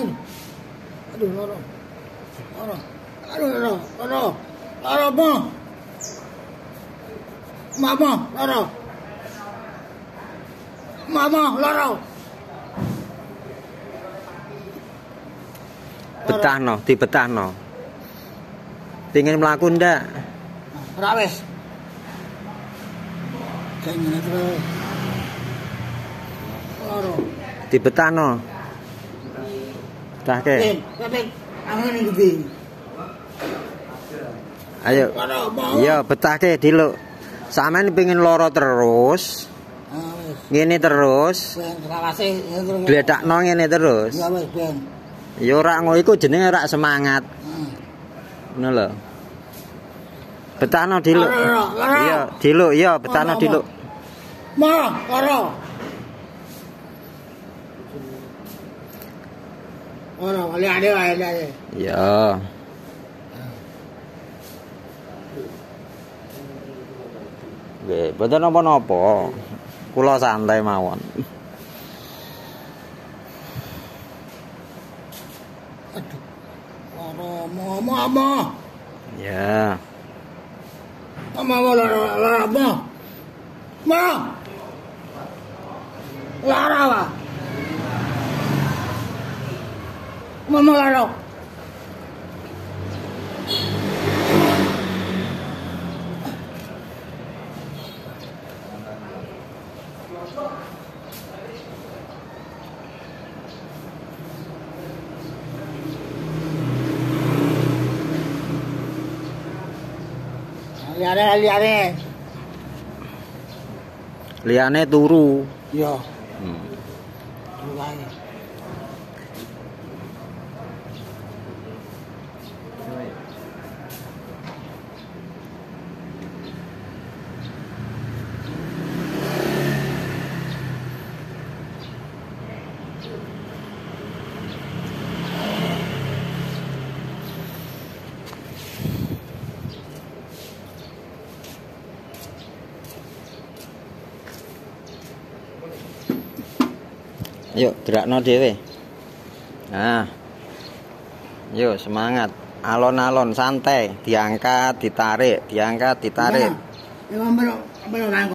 Aduh. Aduh, loro. Loro. Aduh, loro. Loro. Loro, mo. Mama, loro. Mama, loro. Betahno, dibetahno. Pingin mlaku ndak? Ora wis. Kayak ngene terus. Loro. Dibetahno. Betahke. Ben, cahke. Ayo. Iya, betahke diluk. Sampeyan pengin lara terus. Ngene terus. Gledakno ngene terus. Ya wis, Ben. Ya ora jenenge ora semangat. Ngono lho. Betahno diluk. Iya, diluk, iya betahno diluk. Ma, karo. Ya. Nggih, boten napa-napa. Kula santai mawon. Aduh. Ma, mama. ma. Ya. Ma, ma, ma. Ma. Lara, lah. Ma, ma, loro. Liane, liane. Liyane turu. Iya. Hmm. Turu. Yuk, gerakno dhewe. Nah. Yuk, semangat. Alon-alon santai, diangkat, ditarik, diangkat, ditarik.